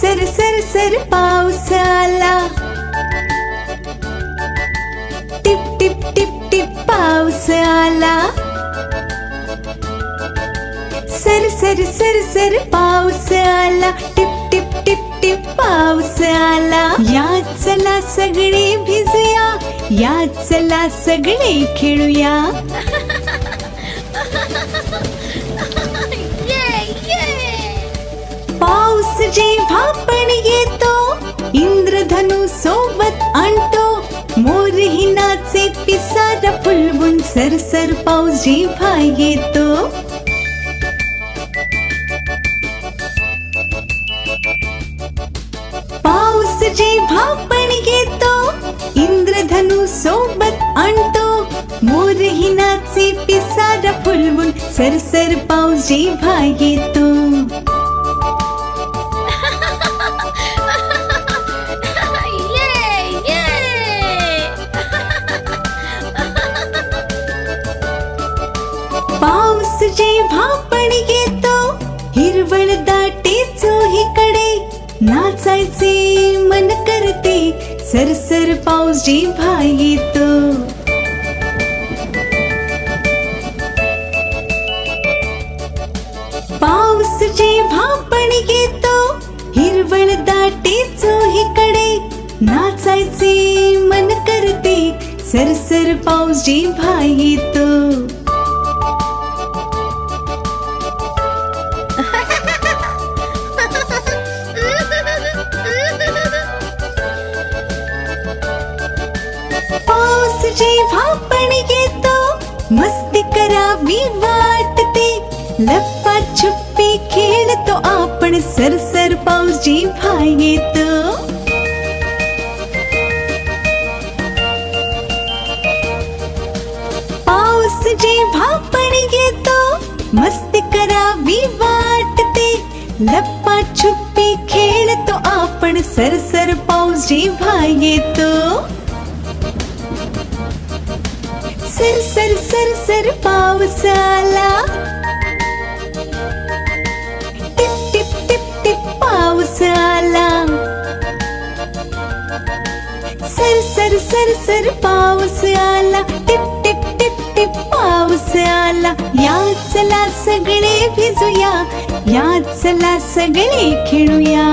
Sir sir sir पाऊस आला tip tip tip tip पाऊस आला सर सर सर सर पाऊस आला टिप टिप टिप टिप पाऊस आला या चला सगळे भिजूया. या चला सगळे खेळूया. जेव्हा पण येतो इंद्रधनु सोबत आणतो। मोरही नाचे पिसारा फुलवून सरसर पाऊस जेव्हा येतो सोबत आणतो। मोरही नाचे पिसारा फुलवून सरसर पाऊस जेव्हा येतो पाऊस जेव्हा पण येतो हिरवळ दाटे चोहीकडे नाचायचे मन करते सरसर पाऊस जेव्हा येतो. पाऊस जेव्हा पण येतो हिरवळ दाटे चोहीकडे नाचायचे मन करते सरसर पाऊस जेव्हा येतो. पाऊस जेव्हा पण येतो मस्ती करावी वाटते। लप्पा छुप्पी खेळतो आपण सरसर पाऊस जेव्हा येतो पाऊस जेव्हा पण येतो मस्ती करावी लप्पा छुप्पी आपण सरसर पाऊस जेव्हा येतो सर सर सर सर पाऊस आला टिप टिप टिप टिप पाऊस आला सर सर सर सर पाऊस आला टिप टिप टिप टिप पाऊस आला या चला सगळे भिजूया या चला सगळे खेळूया.